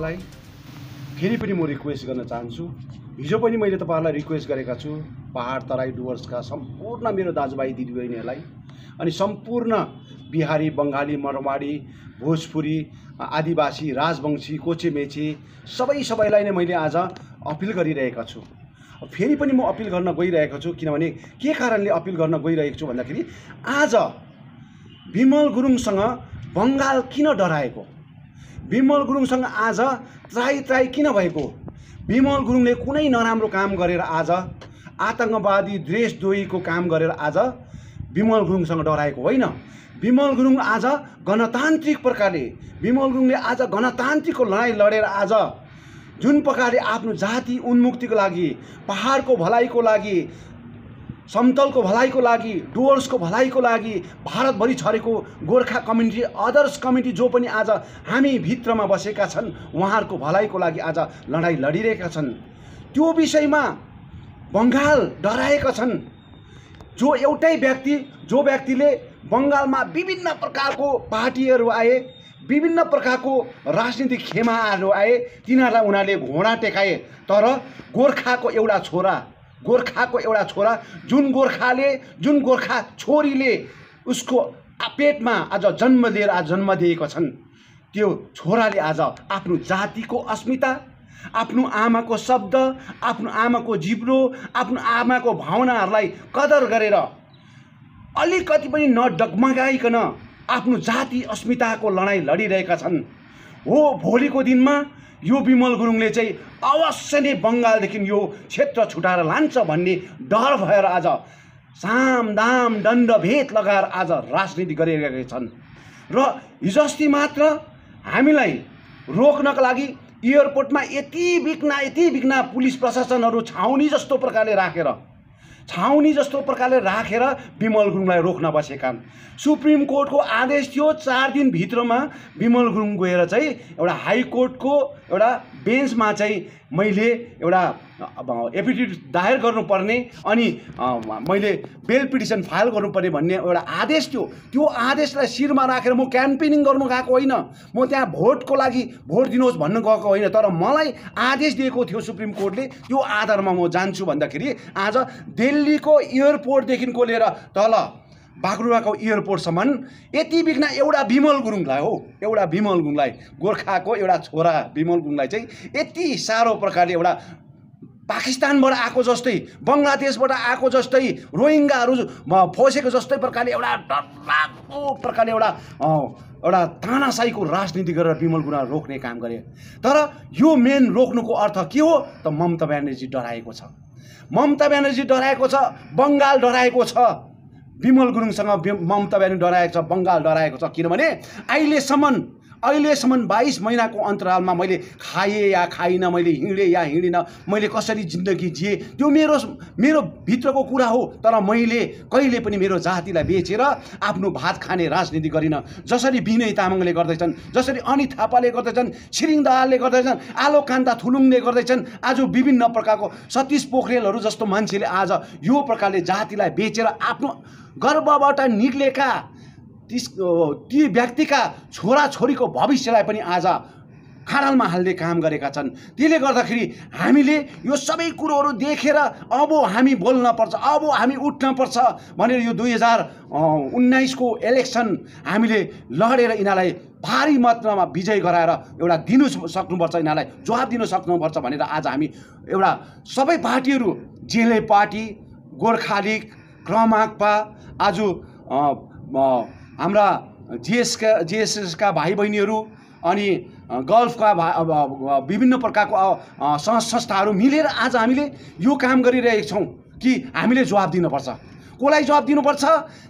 तपाईँलाई फेरि पनि म रिक्वेस्ट गर्न चाहन्छु। हिजो पनि मैले तपाईँहरूलाई रिक्वेस्ट गरेका छु पहाड तराई डुवर्सका सम्पूर्ण मेरो दाजुभाइ दिदीबहिनीहरूलाई अनि सम्पूर्ण बिहारी बङ्गाली मरवाडी भोजपुरी आदिवासी राजवंशी कोचे मेचे सबै सबैलाई नै मैले आज अपिल गरिरहेका छु। फेरि पनि म अपिल गर्न गइरहेको छु किनभने के कारणले अपिल गर्न गइरहेको छु भन्दाखेरि आज विमल गुरुङसँग बङ्गाल किन डराएको? विमल गुरुङसँग आज त्राई त्राई किन भएको? विमल गुरुङले कुनै नराम्रो काम गरेर आज आतङ्कवादी द्वेषद्रोहीको काम गरेर आज विमल गुरुङसँग डराएको होइन। विमल गुरुङ आज गणतान्त्रिक प्रकारले विमल गुरुङले आज गणतान्त्रिकको लडाइँ लडेर आज जुन प्रकारले आफ्नो जाति उन्मुक्तिको लागि पहाडको भलाइको लागि समतलको भलाइको लागि डुवर्सको भलाइको लागि भारतभरि छरेको गोर्खा कम्युनिटी अदर्स कम्युनिटी जो पनि आज हामी भित्रमा बसेका छन् उहाँहरूको भलाइको लागि आज लडाइँ लडिरहेका छन्। त्यो विषयमा बङ्गाल डराएका छन्। जो एउटै व्यक्ति जो व्यक्तिले बङ्गालमा विभिन्न प्रकारको पार्टीहरू आए विभिन्न प्रकारको राजनीतिक खेमाहरू आए तिनीहरूलाई उनीहरूले घोडा टेकाए तर गोर्खाको एउटा छोरा गोर्खाको एउटा छोरा जुन गोर्खाले जुन गोर्खा छोरीले उसको पेटमा आज जन्म लिएर आज जन्म दिएका छन् त्यो छोराले आज आफ्नो जातिको अस्मिता आफ्नो आमाको शब्द आफ्नो आमाको जिब्रो आफ्नो आमाको भावनाहरूलाई कदर गरेर अलिकति पनि नडगमगाइकन आफ्नो जाति अस्मिताको लडाइँ लडिरहेका छन्। हो भोलिको दिनमा यो विमल गुरुङले चाहिँ अवश्य नै बङ्गालदेखि यो क्षेत्र छुटाएर लान्छ भन्ने डर भएर आज साम दाम दण्ड भेद लगाएर आज राजनीति गरिरहेका छन्। र हिजो अस्ति मात्र हामीलाई रोक्नका लागि एयरपोर्टमा यति बिघ्न यति बिघ्न पुलिस प्रशासनहरू छाउनी जस्तो प्रकारले राखेर छाउनी जस्तो प्रकारले राखेर विमल गुरुङलाई रोक्न बसेका सुप्रिम कोर्टको आदेश थियो चार दिनभित्रमा विमल गुरुङ गएर चाहिँ एउटा हाइकोर्टको एउटा बेन्चमा चाहिँ मैले एउटा एफिडेभिट दायर गर्नुपर्ने अनि मैले बेल पिटिसन फाइल गर्नुपर्ने भन्ने एउटा आदेश थियो। त्यो आदेशलाई शिरमा राखेर म क्याम्पेनिङ गर्नु गएको होइन। म त्यहाँ भोटको लागि भोट दिनुहोस् भन्नु गएको होइन। तर मलाई आदेश दिएको थियो सुप्रिम कोर्टले त्यो आधारमा म जान्छु भन्दाखेरि आज दिल्लीको एयरपोर्टदेखिको लिएर तल बागडुवाको एयरपोर्टसम्म यति बिघ्न एउटा विमल गुरुङलाई हो एउटा विमल गुरुङलाई गोर्खाको एउटा छोरा विमल गुरुङलाई चाहिँ यति साह्रो प्रकारले एउटा पाकिस्तानबाट आएको जस्तै बङ्गलादेशबाट आएको जस्तै रोहिङ्गाहरू फसेको जस्तै प्रकारले एउटा डरलाग्दो प्रकारले एउटा एउटा तानासाईको राजनीति गरेर विमल गुरुङ रोक्ने काम गरे। तर यो मेन रोक्नुको अर्थ के हो? त ममता ब्यानर्जी डराएको छ। ममता ब्यानर्जी डराएको छ बङ्गाल डराएको छ। विमल गुरुङसँग ममता ब्यानर्जी डराएको छ बङ्गाल डराएको छ। किनभने अहिलेसम्म अहिलेसम्म बाइस महिनाको अन्तरालमा मैले खाएँ या खाइनँ मैले हिँडेँ या हिँडिनँ मैले कसरी जिन्दगी जिएँ त्यो मेरो मेरो भित्रको कुरा हो तर मैले कहिले पनि मेरो जातिलाई बेचेर आफ्नो भात खाने राजनीति गरिनँ। जसरी विनय तामाङले गर्दैछन् जसरी अनित थापाले गर्दैछन् छिरिङ दाहालले गर्दैछन् आलो कान्ता थुलुङले गर्दैछन् आज विभिन्न प्रकारको सतीश पोखरेलहरू जस्तो मान्छेले आज यो प्रकारले जातिलाई बेचेर आफ्नो गर्वबाट निक्लेका तिस ती व्यक्तिका छोराछोरीको भविष्यलाई पनि आज खाडलमा हाल्ने काम गरेका छन्। त्यसले गर्दाखेरि हामीले यो सबै कुरोहरू देखेर अब हामी बोल्न पर्छ अब हामी उठ्न पर्छ भनेर यो दुई हजार उन्नाइसको इलेक्सन हामीले लडेर यिनीहरूलाई भारी मात्रामा विजय गराएर एउटा दिनु सक्नुपर्छ यिनीहरूलाई जवाब दिन सक्नुपर्छ भनेर आज हामी एउटा सबै पार्टीहरू जेले पार्टी गोर्खा लिग क्रमाक्पा आज हाम्रा जिएसका जिएसएसका भाइ बहिनीहरू अनि गल्फका भा विभिन्न प्रकारको संस्थाहरू मिलेर आज हामीले यो काम गरिरहेका छौँ कि हामीले जवाब दिनुपर्छ। कसलाई जवाब दिनुपर्छ?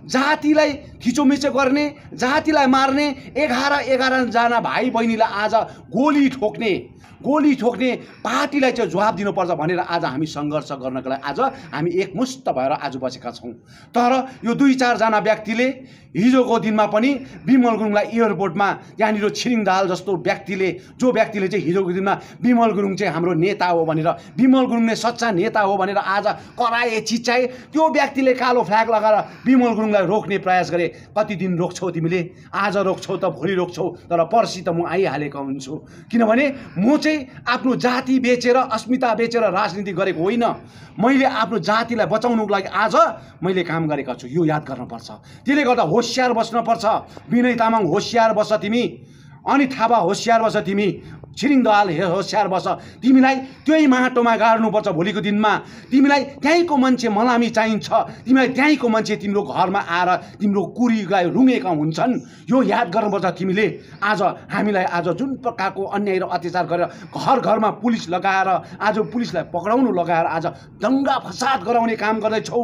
जातिलाई थिचोमिचो गर्ने जातिलाई मार्ने एघार एघारजना भाइ बहिनीलाई आज गोली ठोक्ने गोली ठोक्ने पार्टीलाई चाहिँ जवाब दिनुपर्छ भनेर आज हामी सङ्घर्ष गर्नको लागि आज हामी एकमुष्ट भएर आज बसेका छौँ। तर यो दुई चारजना व्यक्तिले हिजोको दिनमा पनि विमल गुरुङलाई एयरपोर्टमा त्यहाँनिर छिरिङ दाहाल जस्तो व्यक्तिले जो व्यक्तिले चाहिँ हिजोको दिनमा विमल गुरुङ चाहिँ हाम्रो नेता हो भनेर विमल गुरुङ नै सच्चा नेता हो भनेर आज कराए चिच्चाए त्यो व्यक्तिले कालो फ्ल्याग लगाएर विमल गुरुङलाई रोक्ने प्रयास गरे कति दिन रोक्छौ तिमीले? आज रोक्छौ त भोलि रोक्छौ तर पर्सि त म आइहालेको हुन्छु। किनभने म चाहिँ आफ्नो जाति बेचेर अस्मिता बेचेर राजनीति गरेको होइन। मैले आफ्नो जातिलाई बचाउनुको लागि आज मैले काम गरेका छु। यो याद गर्नुपर्छ। त्यसले गर्दा होसियार बस्नुपर्छ। विनय तामाङ होसियार बस तिमी। अनि थापा होसियार बस तिमी। छिरिङ हे होसियार बस। तिमीलाई त्यही माटोमा गाड्नुपर्छ भोलिको दिनमा। तिमीलाई त्यहीँको मान्छे मलामी चाहिन्छ। तिमीलाई त्यहीँको मान्छे तिम्रो घरमा आएर तिम्रो कुरीलाई रुँगेका हुन्छन्। यो याद गर्नुपर्छ तिमीले। आज हामीलाई आज जुन प्रकारको अन्याय र अत्याचार गरेर घर घरमा पुलिस लगाएर आज पुलिसलाई पक्राउनु लगाएर आज दङ्गा फसाद गराउने काम गर्दैछौ।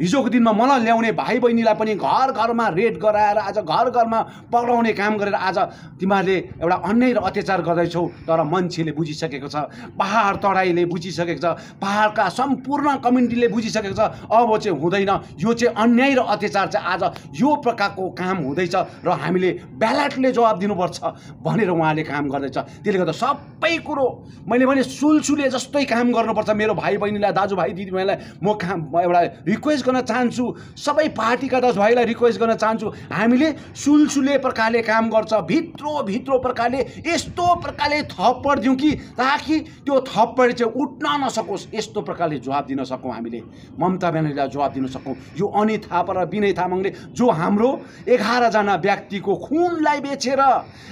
हिजोको दिनमा मलाई ल्याउने भाइ बहिनीलाई पनि घर घरमा रेड गराएर आज घर घरमा पक्राउने काम गरेर आज तिमीहरूले एउटा अन्याय र अत्याचार गर्दैछौ। तर मान्छेले बुझिसकेको छ पहाड तराईले बुझिसकेको छ पहाडका सम्पूर्ण कम्युनिटीले बुझिसकेको छ अब चाहिँ हुँदैन। यो चाहिँ अन्याय र अत्याचार चाहिँ आज यो प्रकारको काम हुँदैछ र हामीले ब्यालेटले जवाब दिनुपर्छ भनेर उहाँले काम गर्दैछ। त्यसले गर्दा सबै कुरो मैले भने सुलसुले जस्तै काम गर्नुपर्छ। मेरो भाइ बहिनीलाई दाजुभाइ दिदीबहिनीलाई म काम एउटा रिक्वेस्ट गर्न चाहन्छु। सबै पार्टीका दाजुभाइलाई रिक्वेस्ट गर्न चाहन्छु। हामीले सुलसुले प्रकारले काम गर्छ भित्रो भित्रो प्रकारले यस्तो प्रकारले थप्पड दिउँ कि? ताकि त्यो थप्पड चाहिँ उठ्न नसकोस्। यस्तो प्रकारले जवाब दिन सकौँ हामीले। ममता ब्यानर्जीलाई जवाब दिन सकौँ। यो अनित थापा र विनय तामाङले जो हाम्रो एघारजना व्यक्तिको खुनलाई बेचेर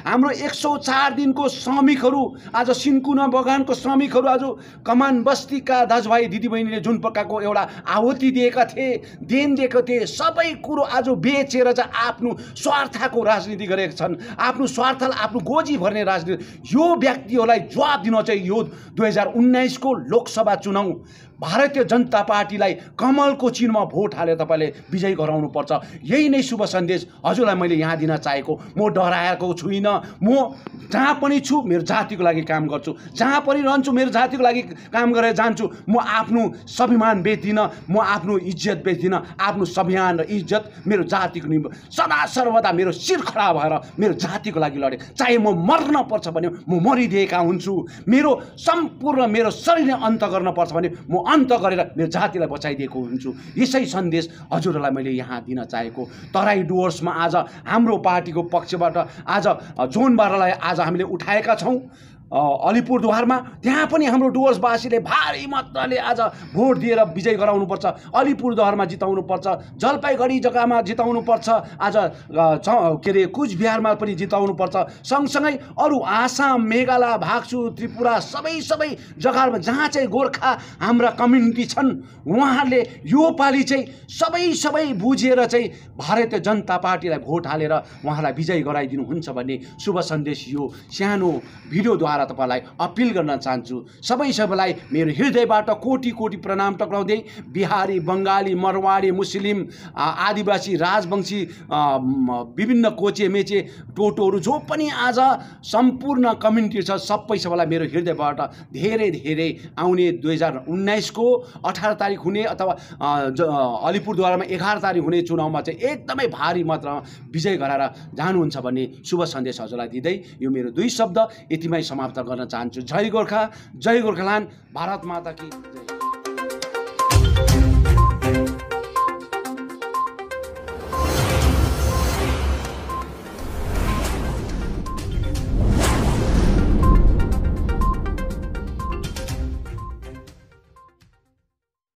हाम्रो एक सौ चार दिनको श्रमिकहरू आज सिन्कुना बगानको श्रमिकहरू आज कमान बस्तीका दाजुभाइ दिदीबहिनीले जुन प्रकारको एउटा आहुति दिएका थिए देन दिएको थिए सबै कुरो आज बेचेर चाहिँ आफ्नो स्वार्थको राजनीति गरेका छन्। आफ्नो स्वार्थलाई आफ्नो गोजी भर्ने राजनीति। यो व्यक्तिहरूलाई जवाब दिन चाहिँ यो दुई हजार उन्नाइसको लोकसभा चुनाव भारतीय जनता पार्टीलाई कमलको चिन्हमा भोट हालेर तपाईँले विजय गराउनुपर्छ। यही नै शुभ सन्देश। हजुरलाई मैले यहाँ दिन चाहेको म डराएको छुइनँ। म जहाँ पनि छु मेरो जातिको लागि काम गर्छु। जहाँ पनि रहन्छु मेरो जातिको लागि काम गरेर जान्छु। म आफ्नो स्वाभिमान बेच्दिनँ म आफ्नो इज्जत बेच्दिनँ। आफ्नो स्वाभिमान र इज्जत मेरो जातिको निम्ति सदा सर्वदा मेरो शिर खडा भएर मेरो जातिको लागि लडेँ। चाहे म मर्न पर्छ भने म मरिदिएका हुन्छु। मेरो सम्पूर्ण मेरो शरीरले अन्त गर्न पर्छ भने म अन्त गरेर मेरो जातिलाई बचाइदिएको हुन्छु। यसै सन्देश हजुरहरूलाई मैले यहाँ दिन चाहेको। तराई डुवर्समा आज हाम्रो पार्टीको पक्षबाट आज जोनबारालाई आज हामीले उठाएका छौँ। अलिपुरद्वारमा त्यहाँ पनि हाम्रो डुवर्सवासीले भारी मात्राले आज भोट दिएर विजय गराउनुपर्छ। अलिपुरद्वारमा जिताउनुपर्छ। जलपाइगढी जग्गामा जिताउनुपर्छ। आज के अरे कुचबिहारमा पनि जिताउनुपर्छ। सँगसँगै अरू आसाम मेघालय भाग्सु त्रिपुरा सबै सबै जग्गामा जहाँ चाहिँ गोर्खा हाम्रा कम्युनिटी छन् उहाँहरूले यो पालि चाहिँ सबै सबै बुझेर चाहिँ भारतीय जनता पार्टीलाई भोट हालेर उहाँलाई विजय गराइदिनुहुन्छ भन्ने शुभ सन्देश यो सानो भिडियोद्वारा तपाईँलाई अपिल गर्न चाहन्छु। सबै सबैलाई मेरो हृदयबाट कोटि कोटि प्रणाम टक्राउँदै बिहारी बङ्गाली मरवाडी मुस्लिम आदिवासी राजवंशी विभिन्न कोचे मेचे टोटोहरू जो पनि आज सम्पूर्ण कम्युनिटी छ सबै सबैलाई मेरो हृदयबाट धेरै धेरै आउने दुई हजार उन्नाइसको अठार तारिक हुने अथवा अलिपुरद्वारामा एघार तारिक हुने चुनावमा चाहिँ एकदमै भारी मात्रामा विजय गराएर जानुहुन्छ भन्ने शुभ सन्देश हजुरलाई दिँदै यो मेरो दुई शब्द यतिमै समाप्त गर्न चाहन्छु। जय गोर्खा जय गोर्खाल्यान्ड भारत माता कि जय।